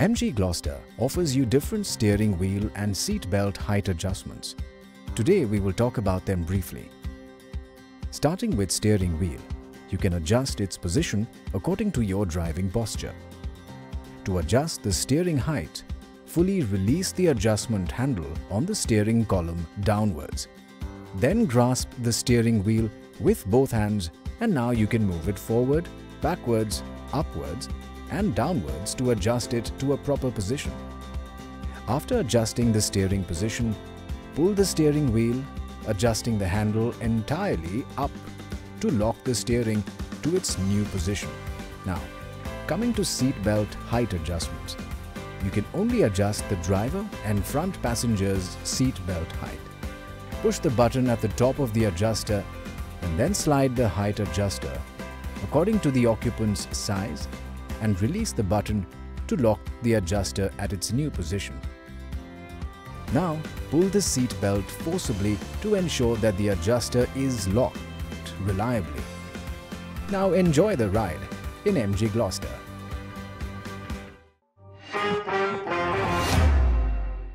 MG Gloster offers you different steering wheel and seat belt height adjustments. Today we will talk about them briefly. Starting with steering wheel, you can adjust its position according to your driving posture. To adjust the steering height, fully release the adjustment handle on the steering column downwards. Then grasp the steering wheel with both hands and now you can move it forward, backwards, upwards and downwards to adjust it to a proper position. After adjusting the steering position, pull the steering wheel, adjusting the handle entirely up to lock the steering to its new position. Now, coming to seat belt height adjustments, you can only adjust the driver and front passenger's seat belt height. Push the button at the top of the adjuster and then slide the height adjuster according to the occupant's size and release the button to lock the adjuster at its new position. Now, pull the seat belt forcibly to ensure that the adjuster is locked reliably. Now enjoy the ride in MG Gloster.